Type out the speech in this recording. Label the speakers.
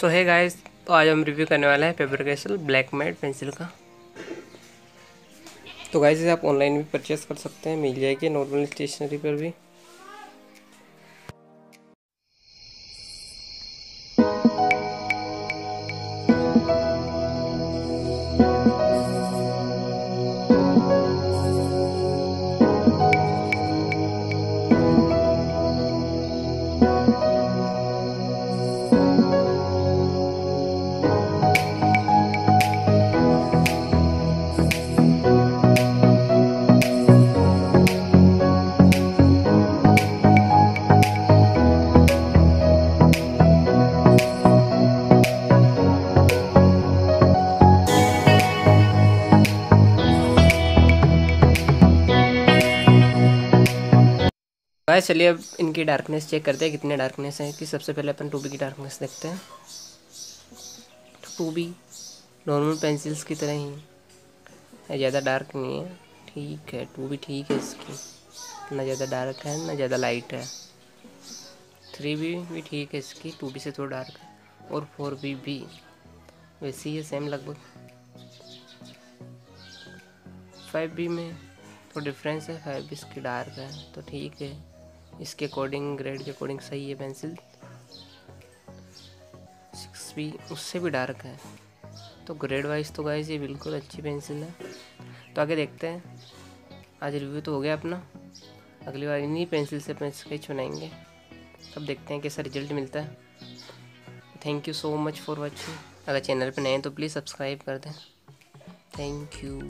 Speaker 1: सो है गाइस तो आज हम रिव्यू करने वाले हैं paper castle black matte pencil का। तो गाइस इसे आप ऑनलाइन भी परचेस कर सकते हैं, मिल जाएगी नॉर्मल स्टेशनरी पर भी। गाइस, चलिए अब इनकी डार्कनेस चेक करते हैं, कितने डार्कनेस है, कि सबसे पहले अपन टू की डार्कनेस देखते हैं। टू बी नॉर्मल पेंसिल्स की तरह ही। ज़्यादा डार्क नहीं है। ठीक है, टू बी ठीक है इसकी। ना ज़्यादा डार्क है, ना ज़्यादा लाइट है। थ्री बी भी ठीक है इसकी, टू बी से थोड़ा डार्क है। और फोर बी भी, वैसे ही है सेम लगभग। फाइव बी में तो डिफरेंस है फाइव बी इसकी डार्क है तो ठीक है। इसके अकॉर्डिंग ग्रेड के अकॉर्डिंग सही है पेंसिल सिक्स भी, उससे भी डार्क है। तो ग्रेड वाइज तो गाइस ये बिल्कुल अच्छी पेंसिल है। तो आगे देखते हैं। आज रिव्यू तो हो गया अपना। अगली बार इन्हीं पेंसिल से अपन स्केच बनाएँगे तब देखते हैं कैसा रिज़ल्ट मिलता है। Thank you so much for watching अगर चैनल पर नए हैं तो प्लीज़ सब्सक्राइब कर दें। Thank you